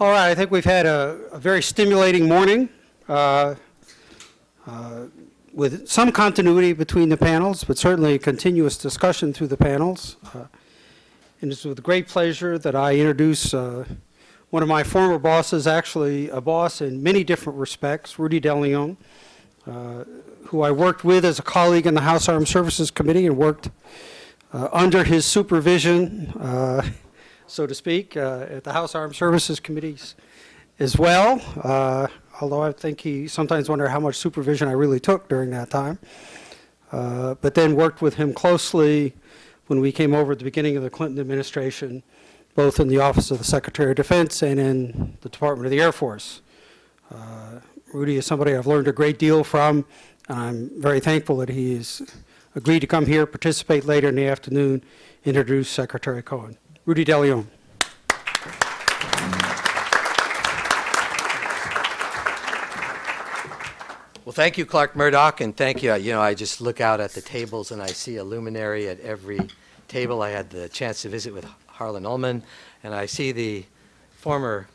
All right, I think we've had a, a very stimulating morning uh, uh, with some continuity between the panels, but certainly a continuous discussion through the panels. Uh, and it's with great pleasure that I introduce uh, one of my former bosses, actually a boss in many different respects, Rudy DeLeon, uh, who I worked with as a colleague in the House Armed Services Committee and worked uh, under his supervision. So to speak, uh, at the House Armed Services Committees as well, uh, although I think he sometimes wonder how much supervision I really took during that time. Uh, But then worked with him closely when we came over at the beginning of the Clinton administration, both in the Office of the Secretary of Defense and in the Department of the Air Force. Uh, Rudy is somebody I've learned a great deal from, and I'm very thankful that he's agreed to come here, participate later in the afternoon, introduce Secretary Cohen. Rudy DeLeon. Well, thank you, Clark Murdock, and thank you. You know, I just look out at the tables and I see a luminary at every table. I had the chance to visit with Harlan Ullman, and I see the former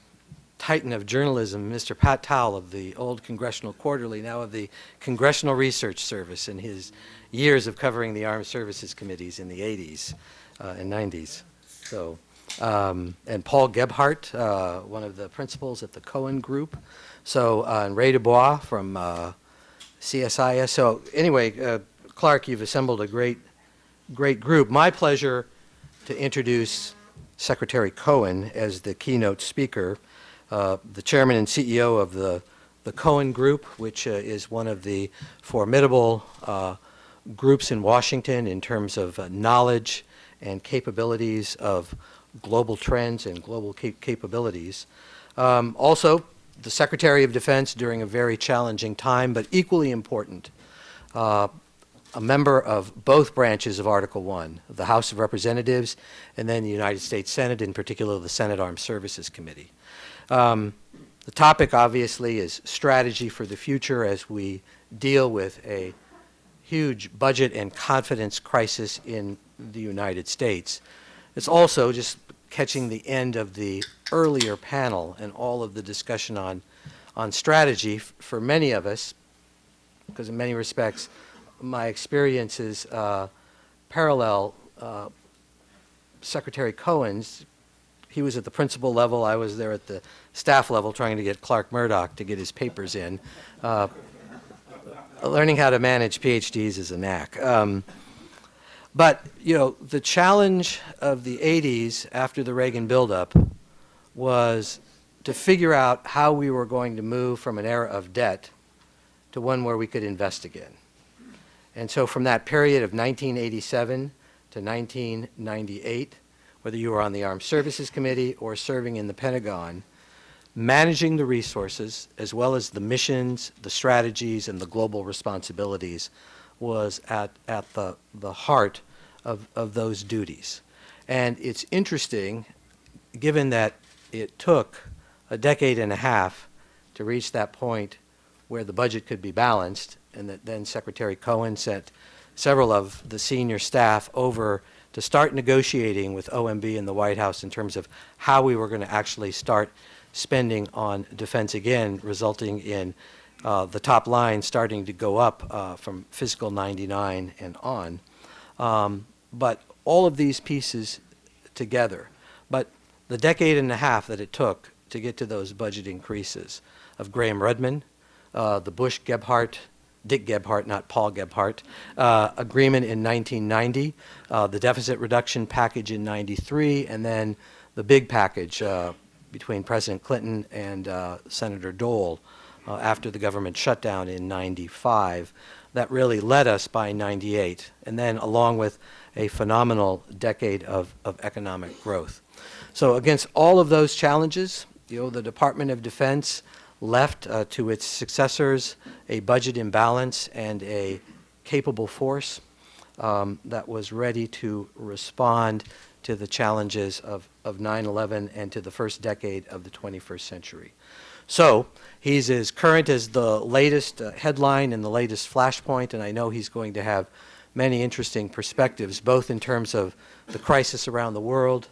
titan of journalism, Mr. Pat Towell of the old Congressional Quarterly, now of the Congressional Research Service, in his years of covering the Armed Services Committees in the 80s uh, and 90s. So, um, and Paul Gebhardt, uh, one of the principals at the Cohen Group. So, uh, and Ray Dubois from uh, CSIS. So, anyway, uh, Clark, you've assembled a great, great group. My pleasure to introduce Secretary Cohen as the keynote speaker, uh, the chairman and CEO of the, the Cohen Group, which uh, is one of the formidable groups in Washington in terms of knowledge and capabilities of global trends and global cap- capabilities. Um, also, the Secretary of Defense during a very challenging time, but equally important, uh, a member of both branches of Article 1, the House of Representatives, and then the United States Senate, in particular the Senate Armed Services Committee. Um, the topic, obviously, is strategy for the future as we deal with a huge budget and confidence crisis in the United States. It's also just catching the end of the earlier panel and all of the discussion on, on strategy for many of us, because in many respects, my experiences uh, parallel uh, Secretary Cohen's. He was at the principal level, I was there at the staff level trying to get Clark Murdock to get his papers in. Uh, learning how to manage PhDs is a knack. Um, but, you know, the challenge of the 80s after the Reagan buildup was to figure out how we were going to move from an era of debt to one where we could invest again. And so from that period of 1987 to 1998, whether you were on the Armed Services Committee or serving in the Pentagon, managing the resources as well as the missions, the strategies, and the global responsibilities was at, at the, the heart of, of those duties. And it's interesting, given that it took a decade and a half to reach that point where the budget could be balanced, and that then Secretary Cohen sent several of the senior staff over to start negotiating with OMB and the White House in terms of how we were going to actually start spending on defense again, resulting in uh, the top line starting to go up uh, from fiscal 99 and on. Um, but all of these pieces together, but the decade and a half that it took to get to those budget increases of Gramm-Rudman, uh, the Bush Gephardt, Dick Gephardt, not Paul Gebhardt, uh, agreement in 1990, uh, the deficit reduction package in 93, and then the big package uh, between President Clinton and uh, Senator Dole uh, after the government shutdown in 95 that really led us by 98, and then along with a phenomenal decade of, of economic growth. So against all of those challenges, you know, the Department of Defense left uh, to its successors a budget imbalance and a capable force um, that was ready to respond to the challenges of, of 9-11 and to the first decade of the 21st century. So he's as current as the latest uh, headline and the latest flashpoint, and I know he's going to have many interesting perspectives, both in terms of the crisis around the world,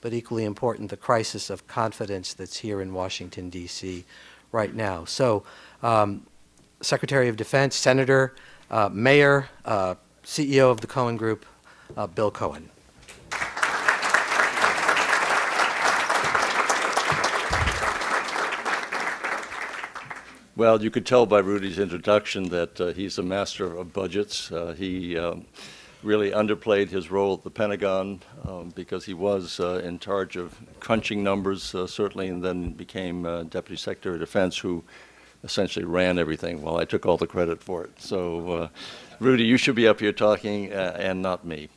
but equally important, the crisis of confidence that's here in Washington, D.C. right now. So, um, Secretary of Defense, Senator, uh, Mayor, uh, CEO of the Cohen Group, uh, Bill Cohen. Well, you could tell by Rudy's introduction that uh, he's a master of budgets. Uh, he um, really underplayed his role at the Pentagon um, because he was uh, in charge of crunching numbers, uh, certainly, and then became uh, Deputy Secretary of Defense, who essentially ran everything while I took all the credit for it. So, uh, Rudy, you should be up here talking and not me.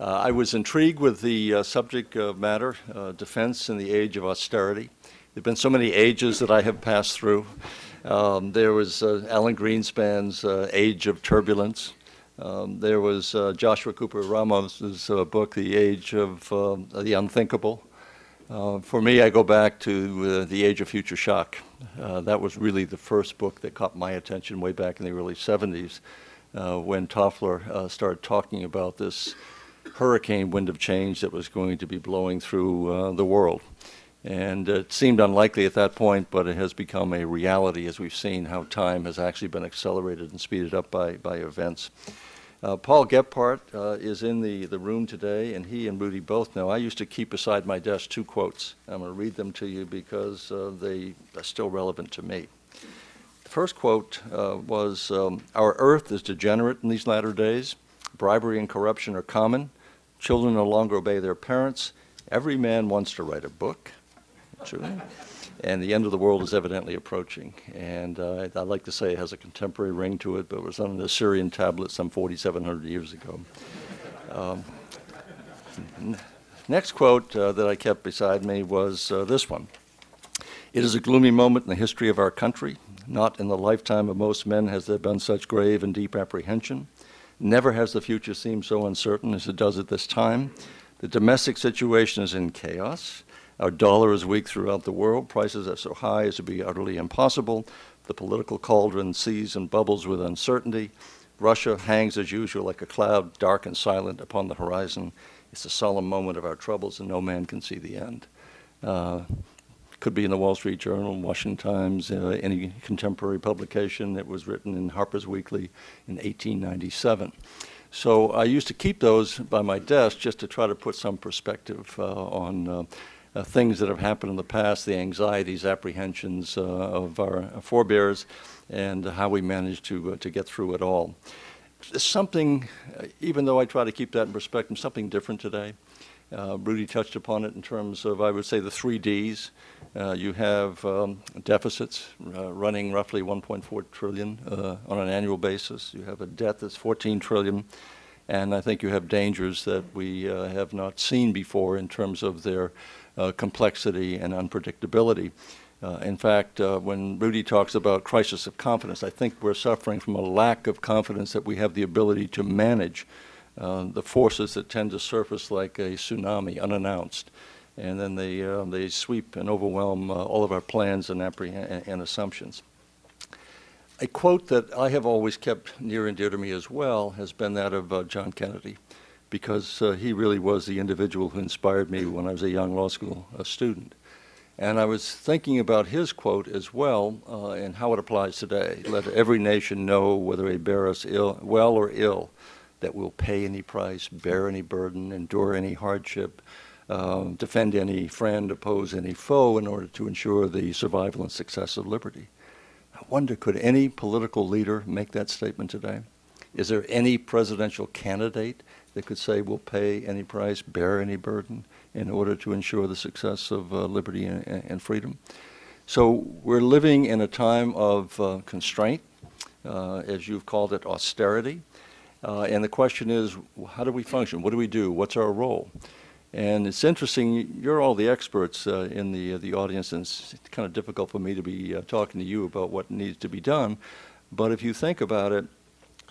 I was intrigued with the subject matter, defense in the age of austerity. There have been so many ages that I have passed through. Um, there was uh, Alan Greenspan's uh, Age of Turbulence. Um, there was uh, Joshua Cooper Ramos's uh, book, The Age of um, the Unthinkable. Uh, for me, I go back to uh, The Age of Future Shock. That was really the first book that caught my attention way back in the early 70s uh, when Toffler started talking about this hurricane wind of change that was going to be blowing through the world. And it seemed unlikely at that point, but it has become a reality as we've seen how time has actually been accelerated and speeded up by, by events. Uh, Paul Gebhardt uh, is in the, the room today, and he and Rudy both know I used to keep beside my desk two quotes. I'm going to read them to you because uh, they are still relevant to me. The first quote uh, was um, Our earth is degenerate in these latter days. Bribery and corruption are common. Children no longer obey their parents. Every man wants to write a book. And the end of the world is evidently approaching. And uh, I'd like to say it has a contemporary ring to it, but it was on an Assyrian tablet some 4,700 years ago. Um, next quote uh, that I kept beside me was uh, this one It is a gloomy moment in the history of our country. Not in the lifetime of most men has there been such grave and deep apprehension. Never has the future seemed so uncertain as it does at this time. The domestic situation is in chaos. Our dollar is weak throughout the world. Prices are so high as to be utterly impossible. The political cauldron seethes and bubbles with uncertainty. Russia hangs as usual like a cloud, dark and silent upon the horizon. It's a solemn moment of our troubles, and no man can see the end. Uh, could be in the Wall Street Journal, Washington Times, uh, any contemporary publication that was written in Harper's Weekly in 1897. So I used to keep those by my desk just to try to put some perspective uh, on uh, uh, things that have happened in the past, the anxieties, apprehensions uh, of our forebears, and how we managed to, uh, to get through it all. Something, uh, even though I try to keep that in perspective, something different today. Uh, Rudy touched upon it in terms of, I would say, the three Ds. Uh, you have um, deficits uh, running roughly 1.4 trillion uh, on an annual basis. You have a debt that's 14 trillion, and I think you have dangers that we uh, have not seen before in terms of their uh, complexity and unpredictability. Uh, in fact, uh, when Rudy talks about crisis of confidence, I think we're suffering from a lack of confidence that we have the ability to manage uh, the forces that tend to surface like a tsunami unannounced. And then they, uh, they sweep and overwhelm uh, all of our plans and, apprehen- and assumptions. A quote that I have always kept near and dear to me as well has been that of uh, John Kennedy, because uh, he really was the individual who inspired me when I was a young law school uh, student. And I was thinking about his quote as well uh, and how it applies today. Let every nation know whether it bear us ill, well or ill, that we'll pay any price, bear any burden, endure any hardship, um, defend any friend, oppose any foe in order to ensure the survival and success of liberty. I wonder, could any political leader make that statement today? Is there any presidential candidate that could say we'll pay any price, bear any burden in order to ensure the success of uh, liberty and, and, freedom? So we're living in a time of uh, constraint, uh, as you've called it, austerity. Uh, and the question is, how do we function? What do we do? What's our role? And it's interesting, you're all the experts uh, in the, uh, the audience, and it's kind of difficult for me to be uh, talking to you about what needs to be done. But if you think about it,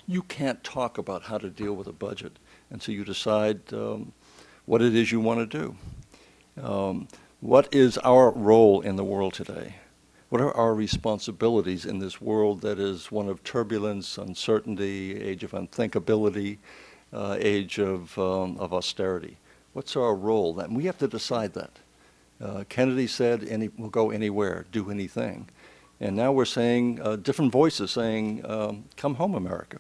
you can't talk about how to deal with a budget until you decide um, what it is you want to do. Um, what is our role in the world today? What are our responsibilities in this world that is one of turbulence, uncertainty, age of unthinkability, uh, age of, um, of austerity? What's our role? And we have to decide that. Uh, Kennedy said, any, we'll go anywhere, do anything. And now we're saying, uh, different voices saying, um, come home, America.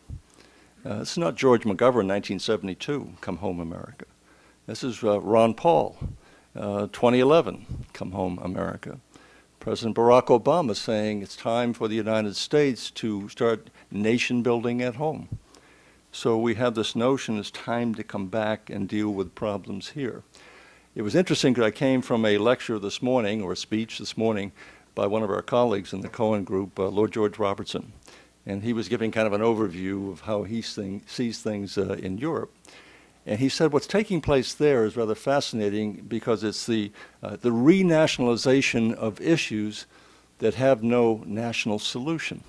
Uh, this is not George McGovern, 1972, come home, America. This is uh, Ron Paul, uh, 2011, come home, America. President Barack Obama saying it's time for the United States to start nation building at home. So we have this notion it's time to come back and deal with problems here. It was interesting because I came from a lecture this morning, or a speech this morning, by one of our colleagues in the Cohen Group, uh, Lord George Robertson. And he was giving kind of an overview of how he thing, sees things uh, in Europe. And he said what's taking place there is rather fascinating because it's the, uh, the renationalization of issues that have no national solution.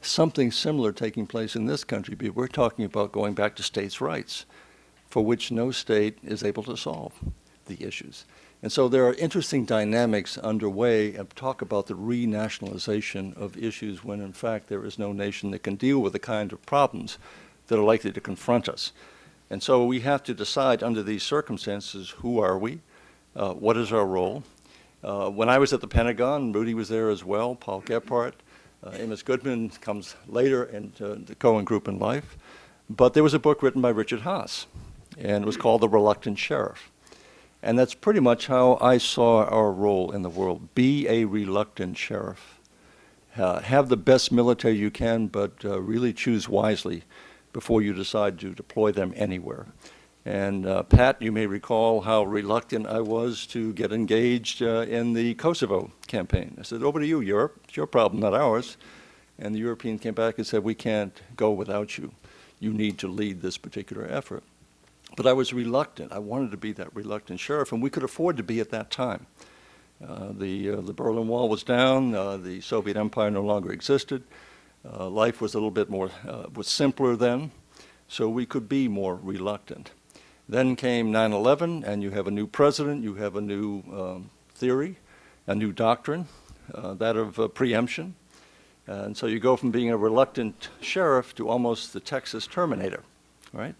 Something similar taking place in this country, but we're talking about going back to states' rights, for which no state is able to solve the issues. And so there are interesting dynamics underway of talk about the renationalization of issues when in fact there is no nation that can deal with the kind of problems that are likely to confront us. And so we have to decide under these circumstances, who are we? Uh, what is our role? Uh, when I was at the Pentagon, Rudy was there as well, Paul Gebhardt. Uh, Amos Goodman comes later into the Cohen Group in life. But there was a book written by Richard Haass, and it was called The Reluctant Sheriff. And that's pretty much how I saw our role in the world. Be a reluctant sheriff. Uh, have the best military you can, but uh, really choose wisely before you decide to deploy them anywhere. And uh, Pat, you may recall how reluctant I was to get engaged uh, in the Kosovo campaign. I said, over to you, Europe. It's your problem, not ours. And the European came back and said, we can't go without you. You need to lead this particular effort. But I was reluctant. I wanted to be that reluctant sheriff, and we could afford to be at that time. Uh, the, uh, the Berlin Wall was down. Uh, the Soviet Empire no longer existed. Uh, life was a little bit more, uh, was simpler then, so we could be more reluctant. Then came 9/11, and you have a new president. You have a new um, theory, a new doctrine, uh, that of preemption. And so you go from being a reluctant sheriff to almost the Texas Terminator, right?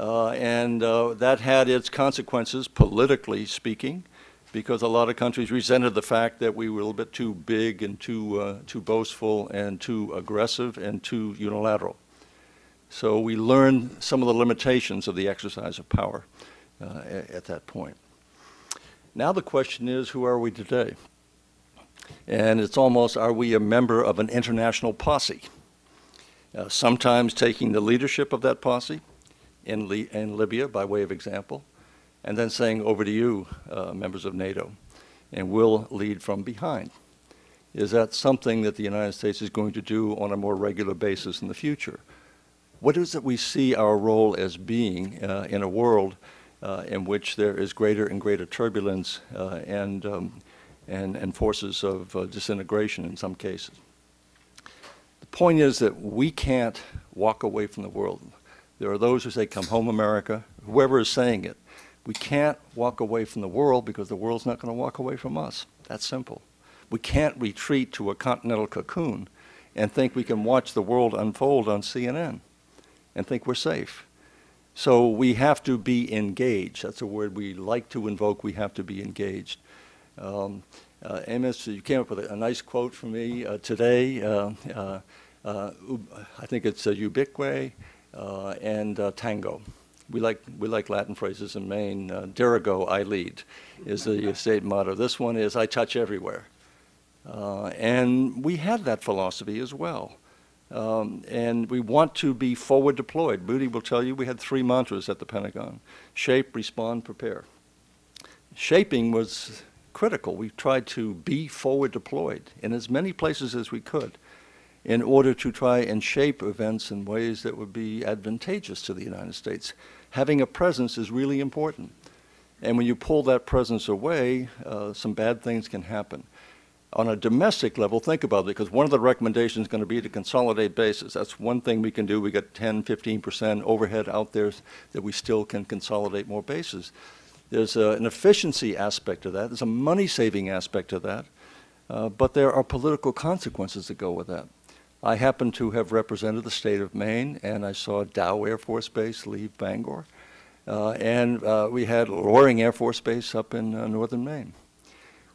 Uh, and uh, that had its consequences, politically speaking, because a lot of countries resented the fact that we were a little bit too big and too, uh, too boastful and too aggressive and too unilateral. So we learned some of the limitations of the exercise of power uh, at, at that point. Now the question is, who are we today? And it's almost, are we a member of an international posse? Uh, sometimes taking the leadership of that posse in, Li- in Libya, by way of example, and then saying, over to you, uh, members of NATO, and we'll lead from behind. Is that something that the United States is going to do on a more regular basis in the future? What is it we see our role as being uh, in a world uh, in which there is greater and greater turbulence uh, and, um, and, and forces of uh, disintegration in some cases? The point is that we can't walk away from the world. There are those who say, Come home, America, whoever is saying it. We can't walk away from the world because the world's not going to walk away from us. That's simple. We can't retreat to a continental cocoon and think we can watch the world unfold on CNN and think we're safe. So we have to be engaged. That's a word we like to invoke. We have to be engaged. Um, uh, Amos, you came up with a, a nice quote for me uh, today. Uh, uh, uh, I think it's uh, ubique and uh, tango. We like, we like Latin phrases in Maine. Uh, Dirigo, I lead, is the state motto. This one is, I touch everywhere. Uh, and we had that philosophy as well. Um, and we want to be forward deployed. Booty will tell you we had three mantras at the Pentagon shape, respond, prepare. Shaping was critical. We tried to be forward deployed in as many places as we could in order to try and shape events in ways that would be advantageous to the United States. Having a presence is really important. And when you pull that presence away, uh, some bad things can happen. On a domestic level, think about it, because one of the recommendations is going to be to consolidate bases. That's one thing we can do. We got 10, 15% overhead out there that we still can consolidate more bases. There's a, an efficiency aspect to that. There's a money-saving aspect to that. Uh, but there are political consequences that go with that. I happen to have represented the state of Maine, and I saw Dow Air Force Base leave Bangor. Uh, and uh, we had Loring Air Force Base up in uh, northern Maine.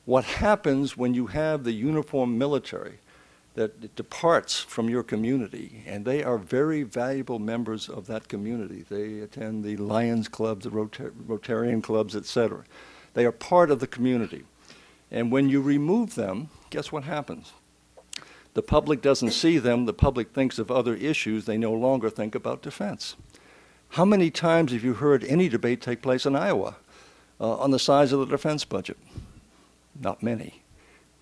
What happens when you have the uniformed military that departs from your community, and they are very valuable members of that community. They attend the Lions clubs, the Rotar- Rotarian clubs, etc. They are part of the community. And when you remove them, guess what happens? The public doesn't see them. The public thinks of other issues. They no longer think about defense. How many times have you heard any debate take place in Iowa uh, on the size of the defense budget? Not many,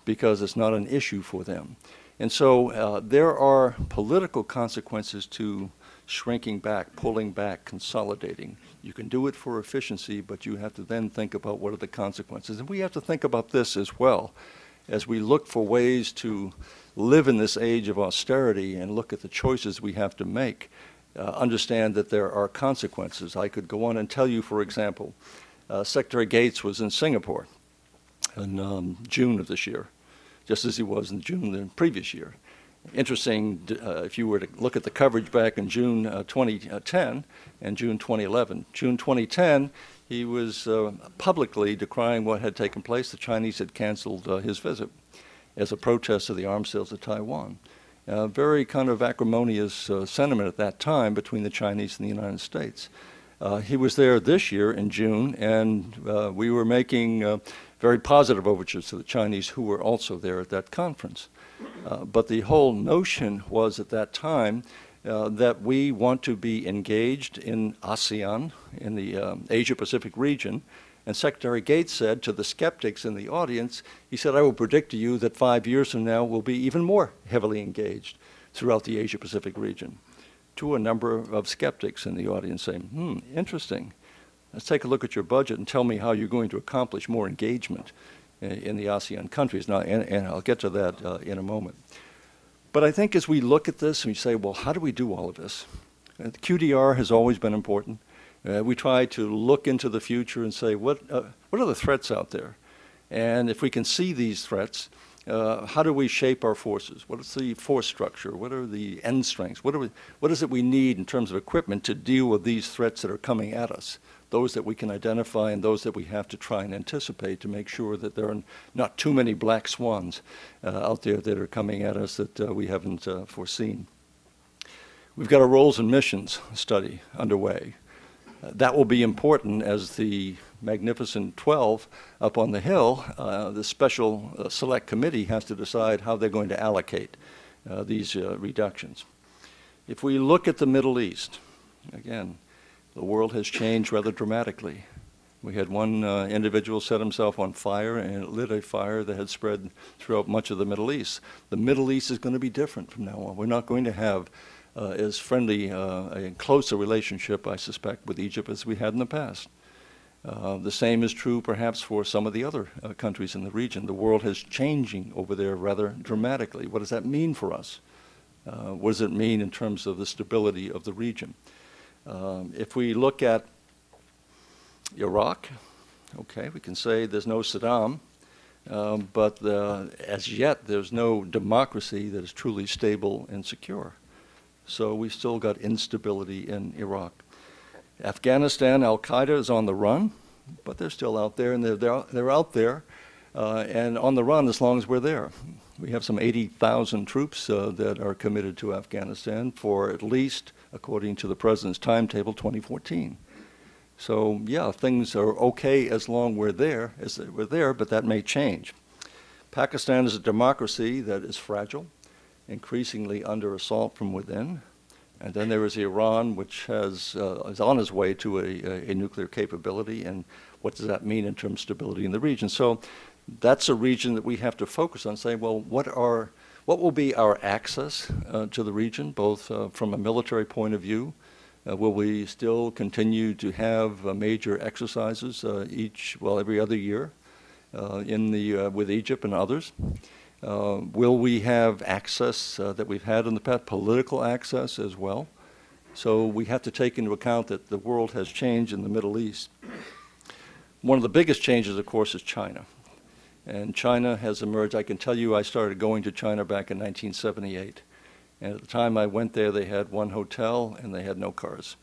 because it's not an issue for them. And so uh, there are political consequences to shrinking back, pulling back, consolidating. You can do it for efficiency, but you have to then think about what are the consequences. And we have to think about this as well as we look for ways to live in this age of austerity and look at the choices we have to make. Uh, understand that there are consequences. I could go on and tell you, for example, uh, Secretary Gates was in Singapore in um, June of this year just as he was in June the previous year. Interesting, uh, if you were to look at the coverage back in June uh, 2010 and June 2011. June 2010, he was uh, publicly decrying what had taken place. The Chinese had canceled uh, his visit as a protest of the arms sales to Taiwan. Uh, very kind of acrimonious uh, sentiment at that time between the Chinese and the United States. he was there this year in June, and we were making very positive overtures to the Chinese who were also there at that conference. Uh, but the whole notion was at that time uh, that we want to be engaged in ASEAN, in the um, Asia Pacific region. And Secretary Gates said to the skeptics in the audience, he said, I will predict to you that five years from now we'll be even more heavily engaged throughout the Asia Pacific region. To a number of skeptics in the audience saying, hmm, interesting. Let's take a look at your budget and tell me how you're going to accomplish more engagement in, in the ASEAN countries. Now, and, and I'll get to that uh, in a moment. But I think as we look at this and we say, well, how do we do all of this? QDR has always been important. Uh, we try to look into the future and say, what, uh, what are the threats out there? And if we can see these threats, uh, how do we shape our forces? What is the force structure? What are the end strengths? What, we, what is it we need in terms of equipment to deal with these threats that are coming at us? those that we can identify and those that we have to try and anticipate to make sure that there are not too many black swans uh, out there that are coming at us that uh, we haven't uh, foreseen. We've got a roles and missions study underway. Uh, that will be important as the Magnificent 12 up on the Hill, uh, the special uh, select committee has to decide how they're going to allocate these reductions. If we look at the Middle East, again, the world has changed rather dramatically. We had one uh, individual set himself on fire and it lit a fire that had spread throughout much of the Middle East. The Middle East is going to be different from now on. We're not going to have uh, as friendly uh, a closer relationship, I suspect, with Egypt as we had in the past. Uh, the same is true perhaps for some of the other uh, countries in the region. The world is changing over there rather dramatically. What does that mean for us? Uh, what does it mean in terms of the stability of the region? Um, if we look at Iraq, okay, we can say there's no Saddam, um, but uh, as yet there's no democracy that is truly stable and secure. So we still got instability in Iraq. Afghanistan, Al Qaeda is on the run, but they're still out there, and they're, they're, they're out there uh, and on the run as long as we're there. We have some 80,000 troops uh, that are committed to Afghanistan for at least according to the president's timetable, 2014. So yeah, things are okay as long we're there, as we're there, but that may change. Pakistan is a democracy that is fragile, increasingly under assault from within. And then there is Iran, which has, uh, is on its way to a, a, nuclear capability. And what does that mean in terms of stability in the region? So that's a region that we have to focus on, saying, well, what are what will be our access uh, to the region, both uh, from a military point of view? Uh, will we still continue to have uh, major exercises uh, each, well, every other year in the, with Egypt and others? Will we have access that we've had in the past, political access as well? So we have to take into account that the world has changed in the Middle East. One of the biggest changes, of course, is China. And China has emerged. I can tell you I started going to China back in 1978. And at the time I went there, they had one hotel and they had no cars.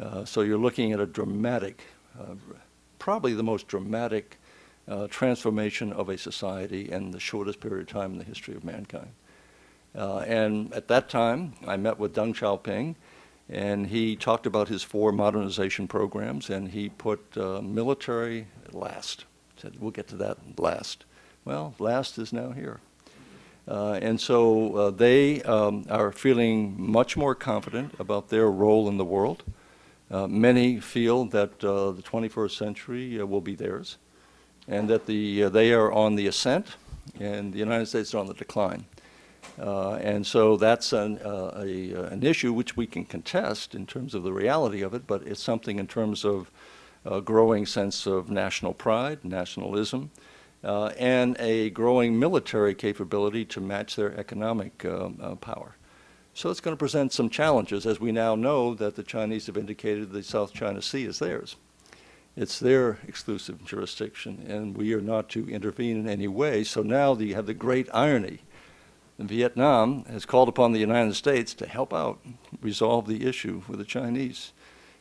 Uh, So you're looking at a dramatic, uh, probably the most dramatic uh, transformation of a society in the shortest period of time in the history of mankind. Uh, And at that time, I met with Deng Xiaoping, and he talked about his four modernization programs, and he put uh, military last. Said, we'll get to that last. Well, last is now here. Uh, And so uh, they um, are feeling much more confident about their role in the world. Uh, Many feel that the 21st century will be theirs, and that the, uh, they are on the ascent, and the United States are on the decline. Uh, And so that's an, uh, a, uh, an issue which we can contest in terms of the reality of it, but it's something in terms of a growing sense of national pride, nationalism, uh, and a growing military capability to match their economic uh, power. So it's going to present some challenges, as we now know that the Chinese have indicated the South China Sea is theirs. It's their exclusive jurisdiction, and we are not to intervene in any way. So now you have the great irony. Vietnam has called upon the United States to help out, resolve the issue with the Chinese.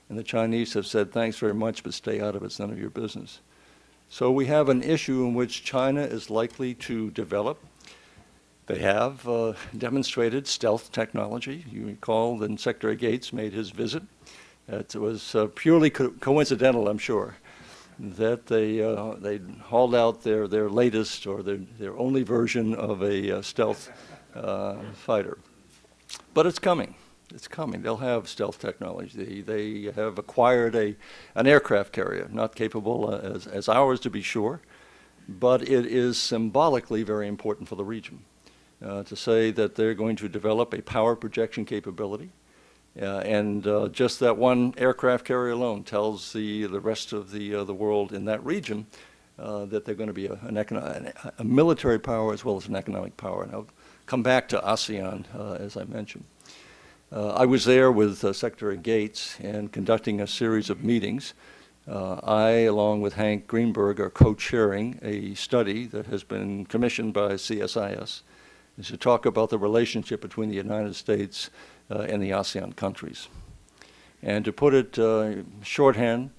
And the Chinese have said, thanks very much, but stay out of it, it's none of your business. So we have an issue in which China is likely to develop. They have uh, demonstrated stealth technology. You recall when Secretary Gates made his visit. It was uh, purely co- coincidental, I'm sure, that they, uh, they hauled out their, their latest or their, their only version of a uh, stealth uh, fighter. But it's coming. It's coming. They'll have stealth technology. They, they have acquired a, an aircraft carrier, not capable uh, as, as ours to be sure, but it is symbolically very important for the region. Uh, to say that they're going to develop a power projection capability. Uh, and uh, just that one aircraft carrier alone tells the, the rest of the, uh, the world in that region uh, that they're going to be a, an a military power as well as an economic power. And I'll come back to ASEAN, uh, as I mentioned. Uh, I was there with Secretary Gates and conducting a series of meetings. I, along with Hank Greenberg, are co-chairing a study that has been commissioned by CSIS is to talk about the relationship between the United States uh, and the ASEAN countries. And to put it uh, shorthand,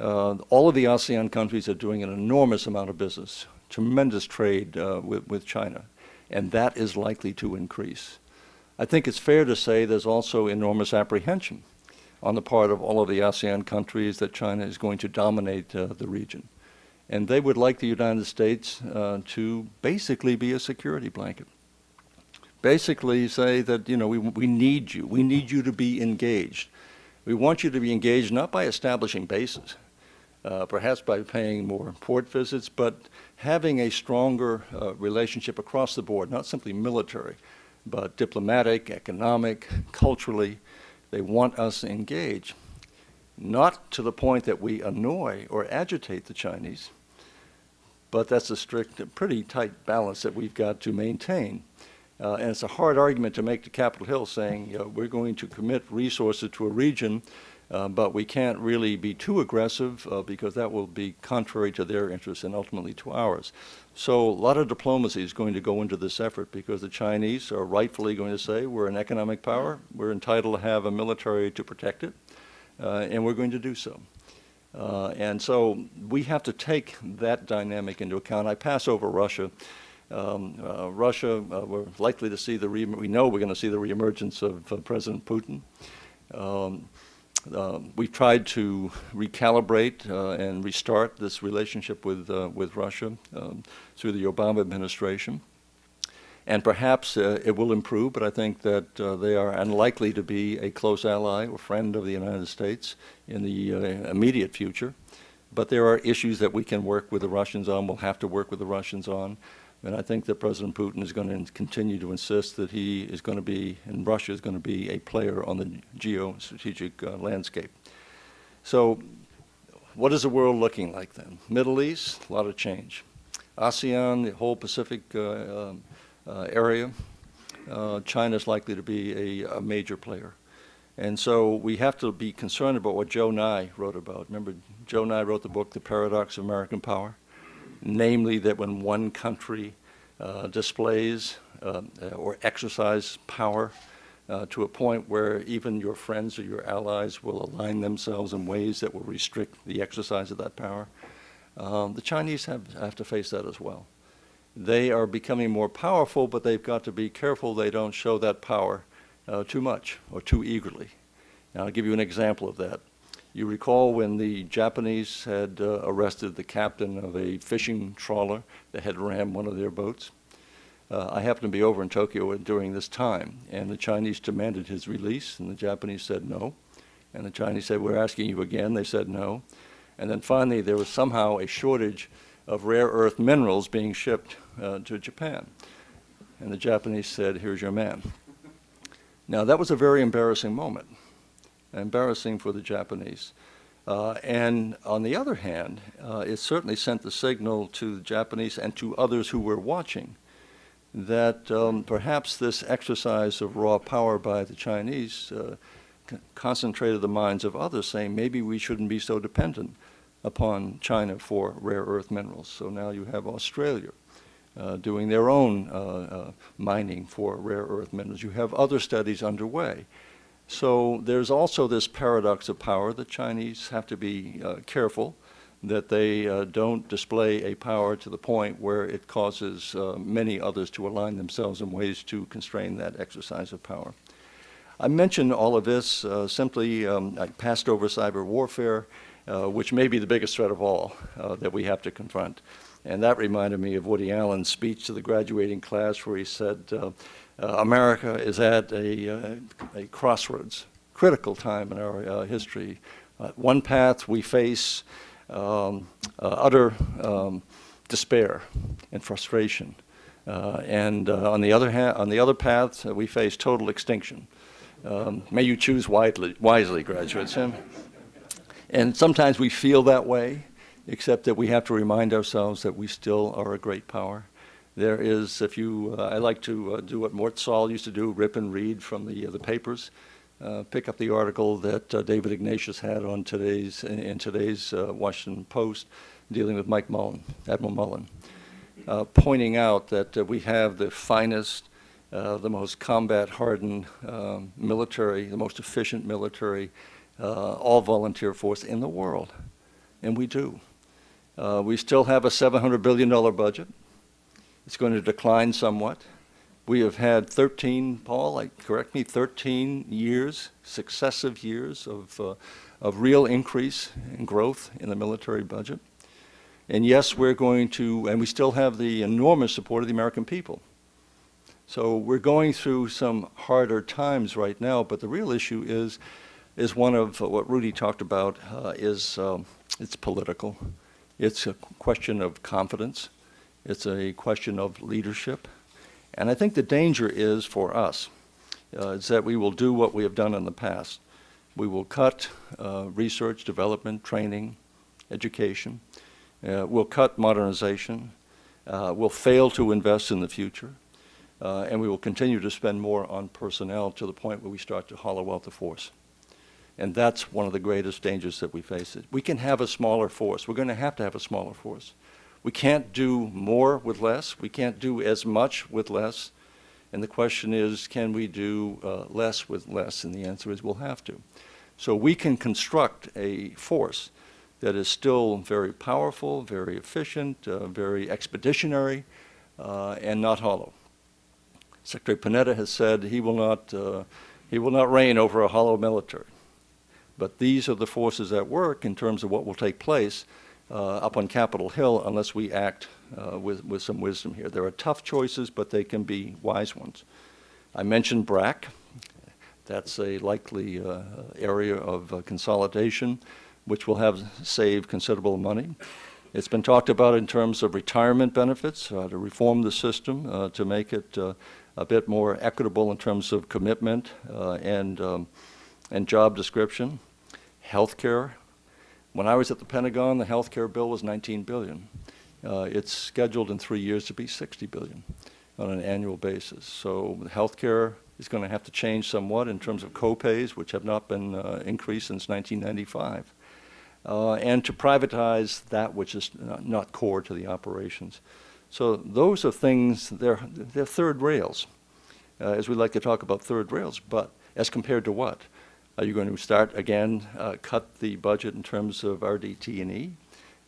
uh, all of the ASEAN countries are doing an enormous amount of business, tremendous trade with, with China, and that is likely to increase. I think it's fair to say there's also enormous apprehension on the part of all of the ASEAN countries that China is going to dominate uh, the region. And they would like the United States uh, to basically be a security blanket basically say that, you know, we, we need you. We need you to be engaged. We want you to be engaged not by establishing bases, uh, perhaps by paying more port visits, but having a stronger uh, relationship across the board, not simply military, but diplomatic, economic, culturally. They want us engaged, not to the point that we annoy or agitate the Chinese, but that's a strict, pretty tight balance that we've got to maintain. Uh, and it's a hard argument to make to Capitol Hill saying, you know, we're going to commit resources to a region, uh, but we can't really be too aggressive uh, because that will be contrary to their interests and ultimately to ours. So a lot of diplomacy is going to go into this effort because the Chinese are rightfully going to say we're an economic power, we're entitled to have a military to protect it, uh, and we're going to do so. Uh, and so we have to take that dynamic into account. I pass over Russia. Um, uh, Russia, uh, we're likely to see the, re- we know we're going to see the reemergence of uh, President Putin. Um, uh, we've tried to recalibrate uh, and restart this relationship with, uh, with Russia um, through the Obama administration. And perhaps it will improve, but I think that they are unlikely to be a close ally or friend of the United States in the immediate future. But there are issues that we can work with the Russians on, we'll have to work with the Russians on. And I think that President Putin is going to continue to insist that he is going to be, and Russia is going to be a player on the geostrategic uh, landscape. So what is the world looking like then? Middle East, a lot of change. ASEAN, the whole Pacific uh, um, uh, area, uh, China is likely to be a, a major player. And so we have to be concerned about what Joe Nye wrote about. Remember, Joe Nye wrote the book, The Paradox of American Power? Namely that when one country uh, displays uh, or exercises power, uh, to a point where even your friends or your allies will align themselves in ways that will restrict the exercise of that power. Um, the Chinese have, have to face that as well. They are becoming more powerful, but they've got to be careful they don't show that power uh, too much or too eagerly. Now, I'll give you an example of that. You recall when the Japanese had uh, arrested the captain of a fishing trawler that had rammed one of their boats? Uh, I happened to be over in Tokyo during this time, and the Chinese demanded his release, and the Japanese said no. And the Chinese said, We're asking you again. They said no. And then finally, there was somehow a shortage of rare earth minerals being shipped uh, to Japan. And the Japanese said, Here's your man. Now, that was a very embarrassing moment, embarrassing for the Japanese. Uh, and on the other hand, uh, it certainly sent the signal to the Japanese and to others who were watching that um, perhaps this exercise of raw power by the Chinese uh, concentrated the minds of others, saying maybe we shouldn't be so dependent upon China for rare earth minerals. So now you have Australia uh, doing their own uh, uh, mining for rare earth minerals. You have other studies underway. So there's also this paradox of power. The Chinese have to be uh, careful that they uh, don't display a power to the point where it causes uh, many others to align themselves in ways to constrain that exercise of power. I mention all of this uh, simply, um, I passed over cyber warfare, uh, which may be the biggest threat of all uh, that we have to confront. And that reminded me of Woody Allen's speech to the graduating class where he said, America is at a, uh, a crossroads, critical time in our uh, history. Uh, one path we face um, uh, utter um, despair and frustration. Uh, and uh, on the other hand, on the other path, uh, we face total extinction. Um, may you choose wisely, wisely graduates. And sometimes we feel that way, except that we have to remind ourselves that we still are a great power. There is, if you, uh, I like to uh, do what Mort Sahl used to do, rip and read from the, uh, the papers. Uh, pick up the article that uh, David Ignatius had on today's, in, in today's uh, Washington Post dealing with Mike Mullen, Admiral Mullen, pointing out that we have the finest, the most combat-hardened um, military, the most efficient military, all-volunteer force in the world, and we do. We still have a $700 billion budget. It's going to decline somewhat. We have had 13, Paul, like, correct me, 13 years, successive years of, uh, of real increase in growth in the military budget. And yes, we're going to, and we still have the enormous support of the American people. So we're going through some harder times right now, but the real issue is, is one of uh, what Rudy talked about, uh, is um, it's political. It's a question of confidence. It's a question of leadership. And I think the danger is for us, uh, is that we will do what we have done in the past. We will cut uh, research, development, training, education. Uh, we'll cut modernization. Uh, we'll fail to invest in the future. Uh, and we will continue to spend more on personnel to the point where we start to hollow out the force. And that's one of the greatest dangers that we face. We can have a smaller force. We're going to have to have a smaller force. We can't do more with less. We can't do as much with less. And the question is, can we do uh, less with less? And the answer is we'll have to. So we can construct a force that is still very powerful, very efficient, uh, very expeditionary, uh, and not hollow. Secretary Panetta has said he will not, uh, he will not reign over a hollow military. But these are the forces at work in terms of what will take place up on Capitol Hill unless we act uh, with, with some wisdom here. There are tough choices, but they can be wise ones. I mentioned BRAC. That's a likely uh, area of uh, consolidation, which will have saved considerable money. It's been talked about in terms of retirement benefits, uh, to reform the system, uh, to make it uh, a bit more equitable in terms of commitment uh, and, um, and job description. Healthcare, when I was at the Pentagon, the health care bill was 19 billion. Uh, it's scheduled in three years to be 60 billion on an annual basis. So health care is going to have to change somewhat in terms of copays, which have not been uh, increased since 1995, uh, and to privatize that which is not, not core to the operations. So those are things, they're, they're third rails. uh, as we like to talk about third rails, but as compared to what? Are you going to start again, uh, cut the budget in terms of RDT&E?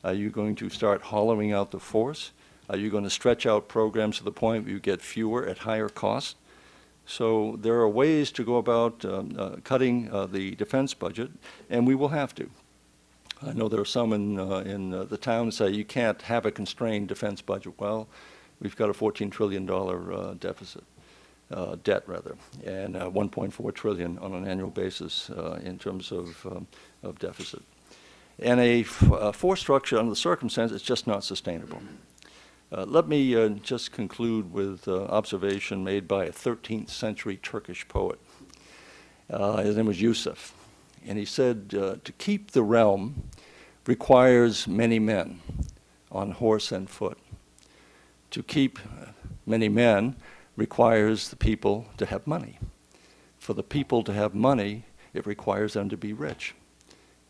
Are you going to start hollowing out the force? Are you going to stretch out programs to the point where you get fewer at higher cost? So there are ways to go about um, uh, cutting uh, the defense budget, and we will have to. I know there are some in, uh, in uh, the town say you can't have a constrained defense budget. Well, we've got a $14 trillion uh, deficit, uh, debt rather, and uh, 1.4 trillion on an annual basis uh, in terms of, um, of deficit. And a a force structure under the circumstances is just not sustainable. Uh, let me uh, just conclude with uh, observation made by a 13th century Turkish poet. Uh, his name was Yusuf. And he said, uh, To keep the realm requires many men on horse and foot. To keep uh, many men requires the people to have money. For the people to have money, it requires them to be rich.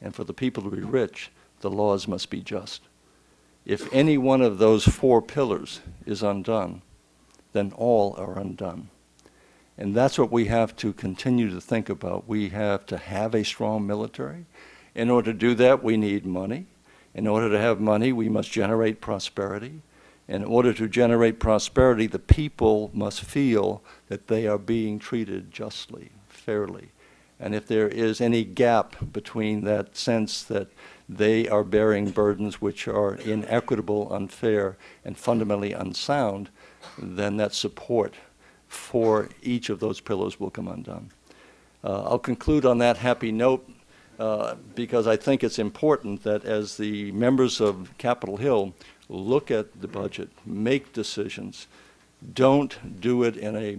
And for the people to be rich, the laws must be just. If any one of those four pillars is undone, then all are undone. And that's what we have to continue to think about. We have to have a strong military. In order to do that, we need money. In order to have money, we must generate prosperity. In order to generate prosperity, the people must feel that they are being treated justly, fairly. And if there is any gap between that sense that they are bearing burdens which are inequitable, unfair, and fundamentally unsound, then that support for each of those pillars will come undone. Uh, I'll conclude on that happy note uh, because I think it's important that as the members of Capitol Hill look at the budget, make decisions, don't do it in a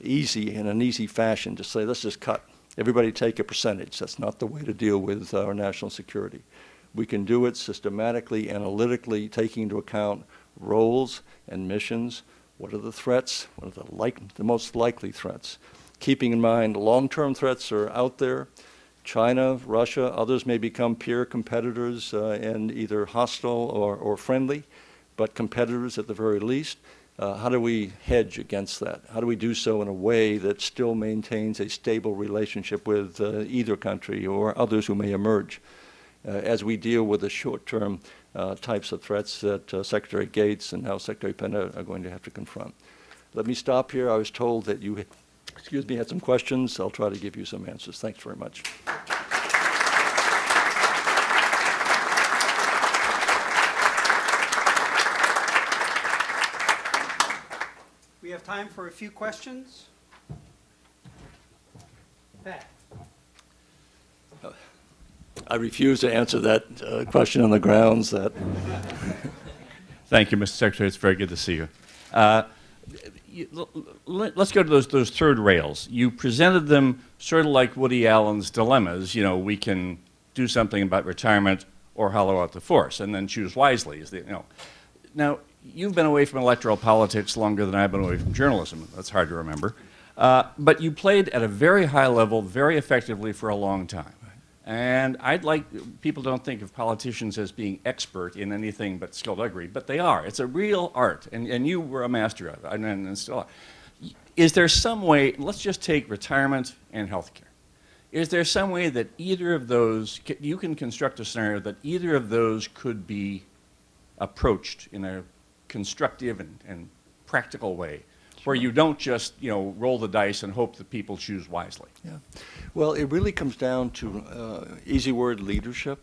easy in an easy fashion to say let's just cut. Everybody take a percentage. That's not the way to deal with uh, our national security. We can do it systematically analytically taking into account roles and missions. What are the threats? What are the like the most likely threats? Keeping in mind long-term threats are out there China, Russia, others may become peer competitors uh, and either hostile or, or friendly, but competitors at the very least. Uh, how do we hedge against that? How do we do so in a way that still maintains a stable relationship with uh, either country or others who may emerge uh, as we deal with the short-term uh, types of threats that uh, Secretary Gates and now Secretary Panetta are going to have to confront? Let me stop here. I was told that you, excuse me, I had some questions. I'll try to give you some answers. Thanks very much. We have time for a few questions. Pat? I refuse to answer that uh, question on the grounds that Thank you, Mr. Secretary. It's very good to see you. Uh, Let's go to those, those third rails. You presented them sort of like Woody Allen's dilemmas. You know, we can do something about retirement or hollow out the force, and then choose wisely. Is the, you know. Now, you've been away from electoral politics longer than I've been away from journalism. That's hard to remember. Uh, but you played at a very high level, very effectively for a long time. And I'd like, people don't think of politicians as being expert in anything but skullduggery, but they are. It's a real art, and, and you were a master of it, and, and still are. Is there some way, let's just take retirement and health care. Is there some way that either of those, you can construct a scenario that either of those could be approached in a constructive and, and practical way, where you don't just, you know, roll the dice and hope that people choose wisely? Yeah. Well, it really comes down to, uh, easy word, leadership.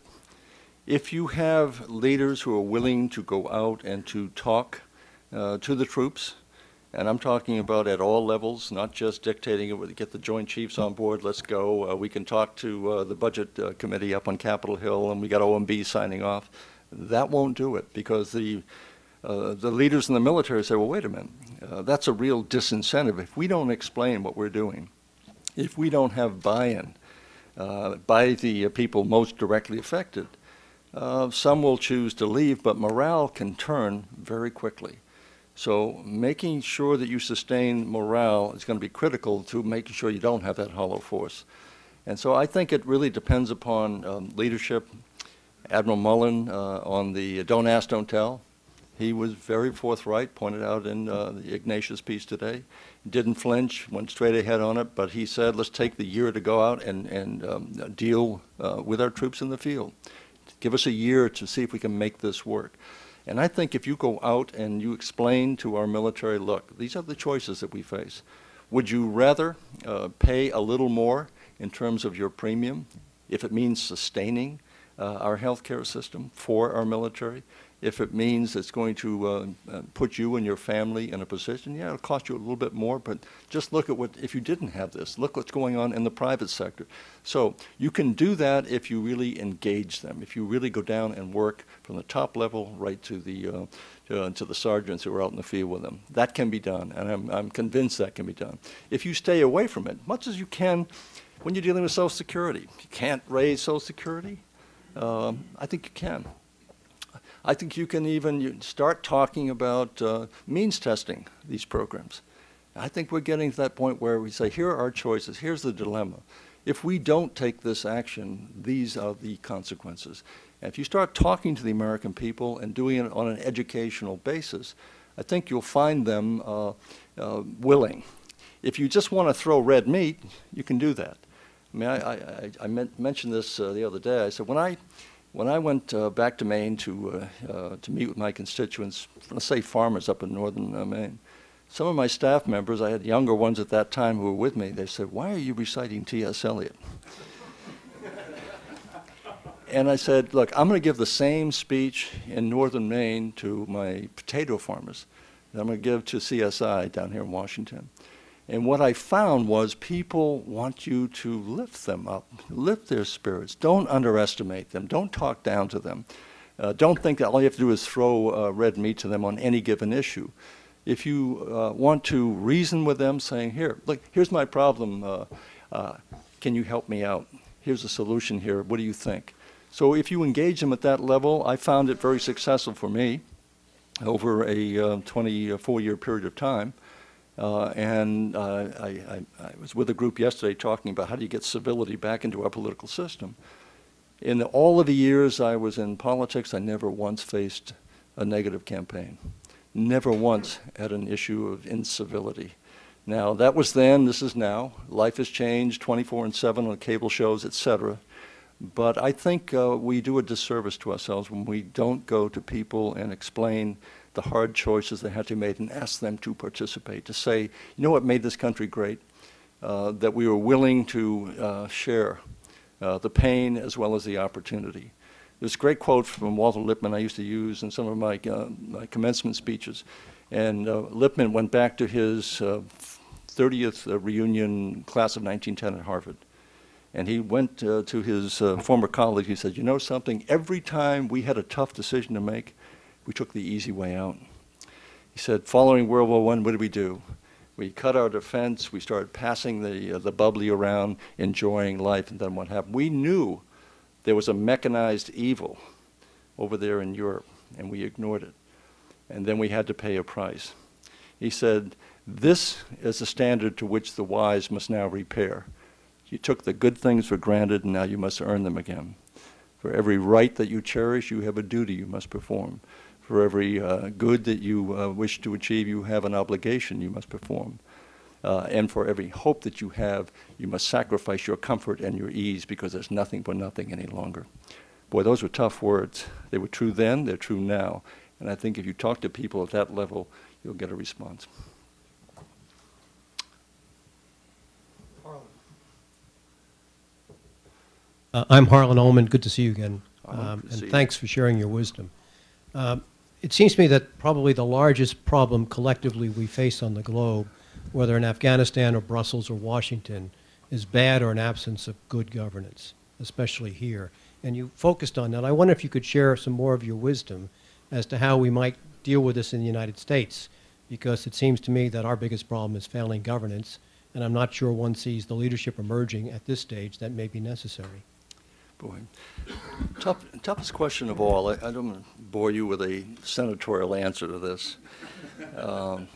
If you have leaders who are willing to go out and to talk uh, to the troops, and I'm talking about at all levels, not just dictating it, get the Joint Chiefs on board, let's go. Uh, We can talk to uh, the Budget uh, Committee up on Capitol Hill, and we got OMB signing off. That won't do it, because the, uh, the leaders in the military say, well, wait a minute, uh, that's a real disincentive. If we don't explain what we're doing, if we don't have buy-in uh, by the uh, people most directly affected, uh, some will choose to leave, but morale can turn very quickly. So making sure that you sustain morale is going to be critical to making sure you don't have that hollow force. And so I think it really depends upon um, leadership. Admiral Mullen uh, on the don't ask, don't tell He was very forthright, pointed out in uh, the Ignatius piece today. Didn't flinch, went straight ahead on it, but he said, let's take the year to go out and, and um, deal uh, with our troops in the field. Give us a year to see if we can make this work. And I think if you go out and you explain to our military, look, these are the choices that we face. Would you rather uh, pay a little more in terms of your premium if it means sustaining uh, our healthcare system for our military? If it means it's going to uh, uh, put you and your family in a position, yeah, it'll cost you a little bit more, but just look at what, if you didn't have this, look what's going on in the private sector. So you can do that if you really engage them, if you really go down and work from the top level right to the, uh, to, to the sergeants who are out in the field with them. That can be done, and I'm, I'm convinced that can be done. If you stay away from it, much as you can when you're dealing with Social Security, you can't raise Social Security. Um, I think you can. I think you can even start talking about uh, means testing these programs. I think we're getting to that point where we say, here are our choices, here's the dilemma. If we don't take this action, these are the consequences. And if you start talking to the American people and doing it on an educational basis, I think you'll find them uh, uh, willing. If you just want to throw red meat, you can do that. I mean, I, I, I mentioned this uh, the other day. I said, when I, when I went uh, back to Maine to, uh, uh, to meet with my constituents, let's say farmers up in northern uh, Maine, some of my staff members, I had younger ones at that time who were with me, they said, why are you reciting T.S. Eliot? and I said, look, I'm going to give the same speech in northern Maine to my potato farmers that I'm going to give to CSIS down here in Washington. And what I found was people want you to lift them up, lift their spirits. Don't underestimate them. Don't talk down to them. Uh, don't think that all you have to do is throw uh, red meat to them on any given issue. If you uh, want to reason with them, saying, "Here, look, here's my problem. Uh, uh, can you help me out? Here's a solution here. What do you think?" So if you engage them at that level, I found it very successful for me over a 24-year period of time. Uh, and uh, I, I, I, was with a group yesterday talking about how do you get civility back into our political system. In the, all of the years I was in politics, I never once faced a negative campaign. Never once had an issue of incivility. Now, that was then, this is now. Life has changed 24 and 7 on cable shows, etc. But I think uh, we do a disservice to ourselves when we don't go to people and explain the hard choices they had to make and ask them to participate, to say, you know what made this country great? Uh, that we were willing to uh, share uh, the pain as well as the opportunity. There's a great quote from Walter Lippmann I used to use in some of my, uh, my commencement speeches. And uh, Lippmann went back to his 30th uh, reunion class of 1910 at Harvard. And he went to his former colleague, he said, you know something, every time we had a tough decision to make, we took the easy way out. He said, following World War I, what did we do? We cut our defense, we started passing the, uh, the bubbly around, enjoying life, and then what happened? We knew there was a mechanized evil over there in Europe, and we ignored it. And then we had to pay a price. He said, this is the standard to which the wise must now repair. You took the good things for granted, and now you must earn them again. For every right that you cherish, you have a duty you must perform. For every uh, good that you uh, wish to achieve, you have an obligation you must perform. Uh, and for every hope that you have, you must sacrifice your comfort and your ease because there's nothing but nothing any longer. Boy, those were tough words. They were true then, they're true now. And I think if you talk to people at that level, you'll get a response. Uh, I'm Harlan Ullman. Good to see you again. Um, and see you. thanks for sharing your wisdom. Um, it seems to me that probably the largest problem collectively we face on the globe, whether in Afghanistan or Brussels or Washington, is bad or an absence of good governance, especially here. And you focused on that. I wonder if you could share some more of your wisdom as to how we might deal with this in the United States, because it seems to me that our biggest problem is failing governance, and I'm not sure one sees the leadership emerging at this stage that may be necessary. Boy, tough, toughest question of all. I, I don't want to bore you with a senatorial answer to this. Um,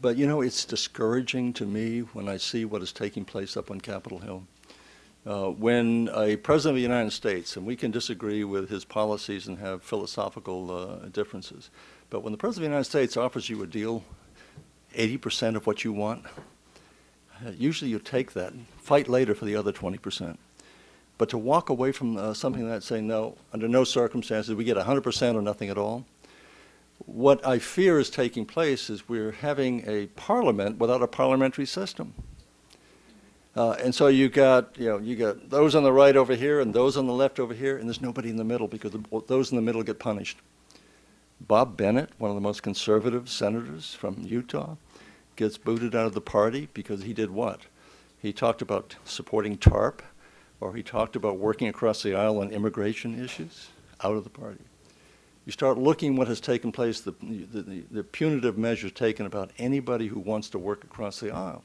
but you know, it's discouraging to me when I see what is taking place up on Capitol Hill. Uh, when a president of the United States, and we can disagree with his policies and have philosophical uh, differences, But when the President of the United States offers you a deal, 80% of what you want, uh, usually you take that, fight later for the other 20%. But to walk away from uh, something that, saying, no, under no circumstances, we get 100% or nothing at all, what I fear is taking place is we're having a parliament without a parliamentary system. Uh, and so you got, you know, you got those on the right over here and those on the left over here, and there's nobody in the middle because the, those in the middle get punished. Bob Bennett, one of the most conservative senators from Utah, gets booted out of the party because he did what? He talked about supporting TARP, or he talked about working across the aisle on immigration issues, out of the party. You start looking what has taken place, the, the, the punitive measures taken about anybody who wants to work across the aisle.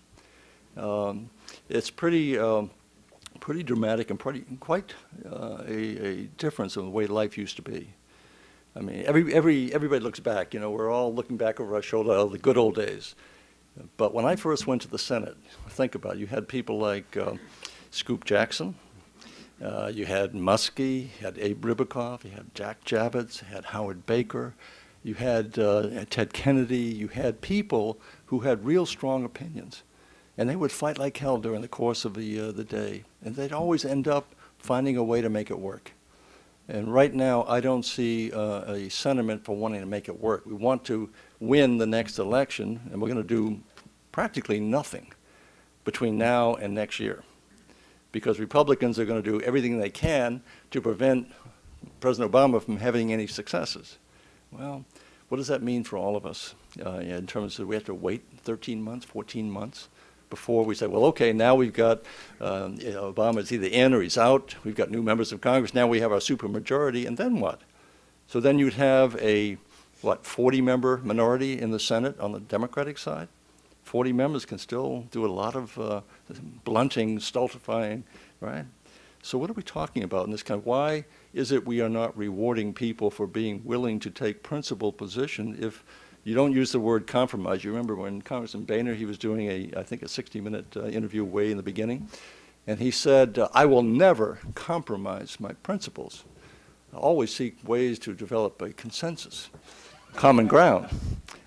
Um, it's pretty, um, pretty dramatic and pretty, quite uh, a, a difference in the way life used to be. I mean, every, every, everybody looks back, you know, we're all looking back over our shoulder, oh, the good old days. But when I first went to the Senate, think about it, you had people like uh, Scoop Jackson, uh, you had Muskie, you had Abe Ribicoff, you had Jack Javits, you had Howard Baker, you had uh, Ted Kennedy, you had people who had real strong opinions. And they would fight like hell during the course of the, uh, the day. And they'd always end up finding a way to make it work. And right now, I don't see uh, a sentiment for wanting to make it work. We want to win the next election, and we're going to do practically nothing between now and next year. Because Republicans are going to do everything they can to prevent President Obama from having any successes. Well, what does that mean for all of us uh, in terms of we have to wait 13 months, 14 months? before we say, well, okay, now we've got um, you know, Obama's either in or he's out. We've got new members of Congress. Now we have our supermajority, and then what? So then you'd have a what 40 member minority in the Senate on the Democratic side. 40 members can still do a lot of uh, blunting, stultifying, right? So what are we talking about in this kind of why is it we are not rewarding people for being willing to take principled position if you don't use the word compromise. You remember when Congressman Boehner, he was doing a, I think, a 60-minute uh, interview way in the beginning, and he said, uh, I will never compromise my principles. I always seek ways to develop a consensus, common ground.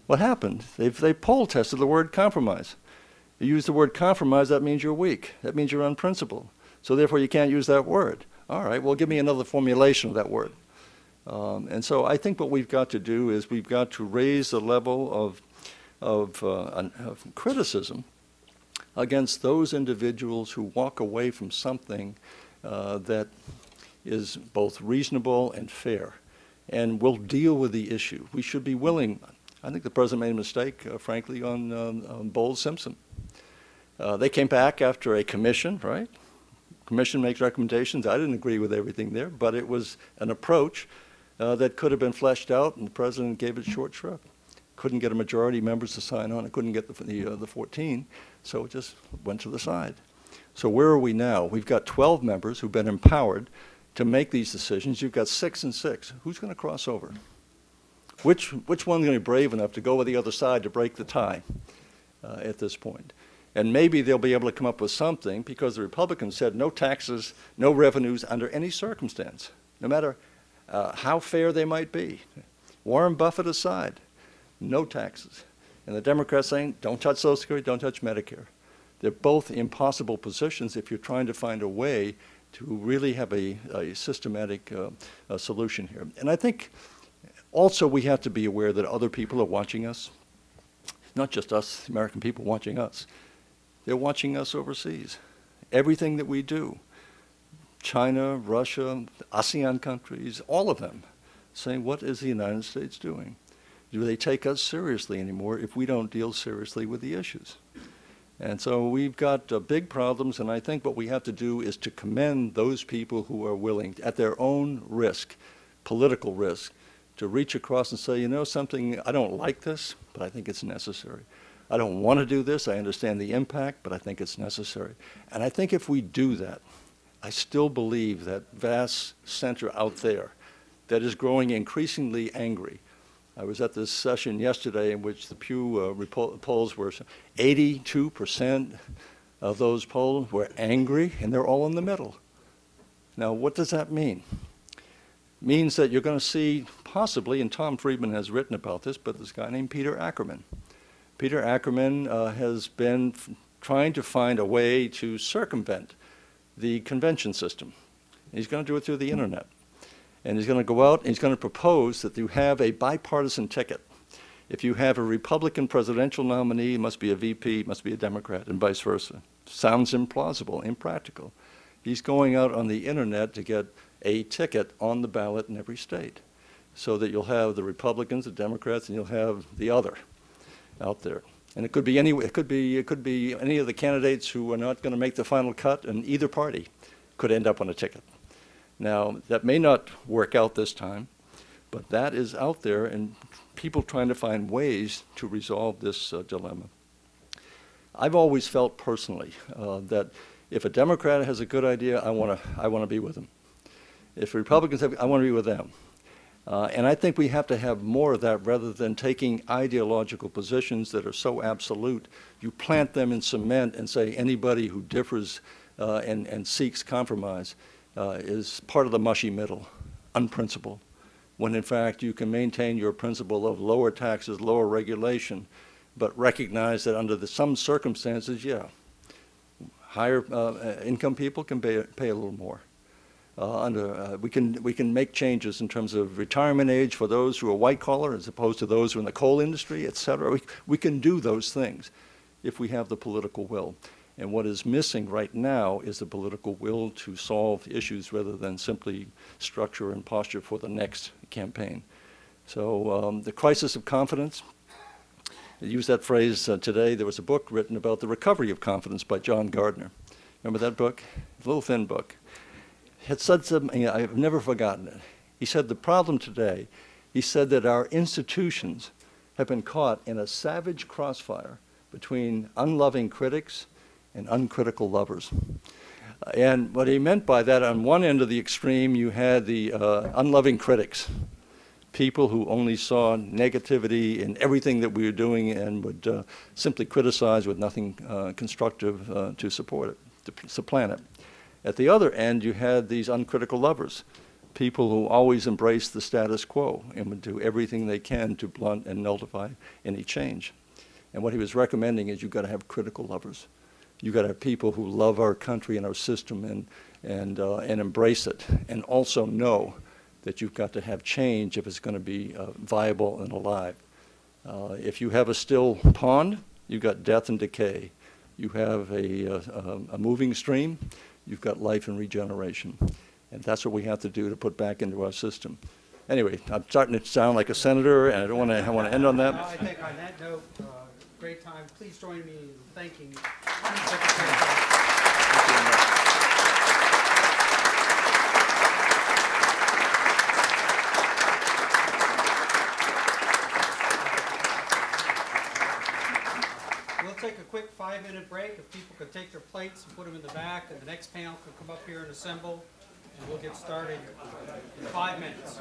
What happened? They've, they poll tested the word compromise. You use the word compromise, that means you're weak. That means you're unprincipled. So therefore, you can't use that word. All right, well, give me another formulation of that word. Um, and so I think what we've got to do is we've got to raise the level of, of, uh, of criticism against those individuals who walk away from something uh, that is both reasonable and fair and will deal with the issue. We should be willing. I think the president made a mistake, uh, frankly, on, um, on Simpson. Uh, they came back after a commission, right? Commission makes recommendations. I didn't agree with everything there, but it was an approach uh, that could have been fleshed out, and the president gave it short shrift. Couldn't get a majority members to sign on. It couldn't get the, the, uh, the 14, so it just went to the side. So where are we now? We've got 12 members who've been empowered to make these decisions. You've got six and six. Who's going to cross over? Which, which one's going to be brave enough to go with the other side to break the tie uh, at this point? And maybe they'll be able to come up with something because the Republicans said no taxes, no revenues under any circumstance, no matter uh, how fair they might be. Warren Buffett aside, no taxes. And the Democrats saying, don't touch Social Security, don't touch Medicare. They're both impossible positions if you're trying to find a way to really have a, a systematic uh, a solution here. And I think also we have to be aware that other people are watching us, not just us, American people watching us. They're watching us overseas. Everything that we do. China, Russia, ASEAN countries, all of them, saying, what is the United States doing? Do they take us seriously anymore if we don't deal seriously with the issues? And so we've got uh, big problems, and I think what we have to do is to commend those people who are willing, at their own risk, political risk, to reach across and say, you know something, I don't like this, but I think it's necessary. I don't want to do this, I understand the impact, but I think it's necessary. And I think if we do that, I still believe that vast center out there that is growing increasingly angry. I was at this session yesterday in which the Pew uh, polls were 82% of those polled were angry, and they're all in the middle. Now, what does that mean? It means that you're going to see possibly, and Tom Friedman has written about this, but this guy named Peter Ackerman. Peter Ackerman uh, has been trying to find a way to circumvent the convention system. He's going to do it through the internet. And he's going to go out and he's going to propose that you have a bipartisan ticket. If you have a Republican presidential nominee, it must be a VP, it must be a Democrat, and vice versa. Sounds implausible, impractical. He's going out on the internet to get a ticket on the ballot in every state so that you'll have the Republicans, the Democrats, and you'll have the other out there. And it could be any, it could be, it could be any of the candidates who are not going to make the final cut, and either party could end up on a ticket. Now, that may not work out this time, but that is out there, and people trying to find ways to resolve this uh, dilemma. I've always felt personally uh, that if a Democrat has a good idea, I want to, I want to be with them. If Republicans have, I want to be with them. Uh, and I think we have to have more of that rather than taking ideological positions that are so absolute. You plant them in cement and say anybody who differs uh, and, and seeks compromise uh, is part of the mushy middle, unprincipled. When in fact you can maintain your principle of lower taxes, lower regulation, but recognize that under the, some circumstances, yeah, higher uh, income people can pay, pay a little more. Uh, under, uh, we can we can make changes in terms of retirement age for those who are white collar as opposed to those who are in the coal industry, et cetera. We, we can do those things if we have the political will. And what is missing right now is the political will to solve issues rather than simply structure and posture for the next campaign. So um, the crisis of confidence, I used that phrase uh, today. There was a book written about the recovery of confidence by John Gardner. Remember that book? A little thin book. Had said something, I've never forgotten it. He said, The problem today, he said that our institutions have been caught in a savage crossfire between unloving critics and uncritical lovers. And what he meant by that, on one end of the extreme, you had the uh, unloving critics, people who only saw negativity in everything that we were doing and would uh, simply criticize with nothing uh, constructive uh, to support it, to supplant it. At the other end, you had these uncritical lovers, people who always embrace the status quo and would do everything they can to blunt and nullify any change. And what he was recommending is you've got to have critical lovers. You've got to have people who love our country and our system and, and, uh, and embrace it, and also know that you've got to have change if it's going to be uh, viable and alive. Uh, if you have a still pond, you've got death and decay. You have a, uh, a moving stream, you've got life and regeneration. And that's what we have to do to put back into our system. Anyway, I'm starting to sound like a senator, and I don't want to, I want to end on that. I think on that note, uh, great time. Please join me in thanking take a quick five-minute break. If people could take their plates and put them in the back, and the next panel could come up here and assemble, and we'll get started in five minutes.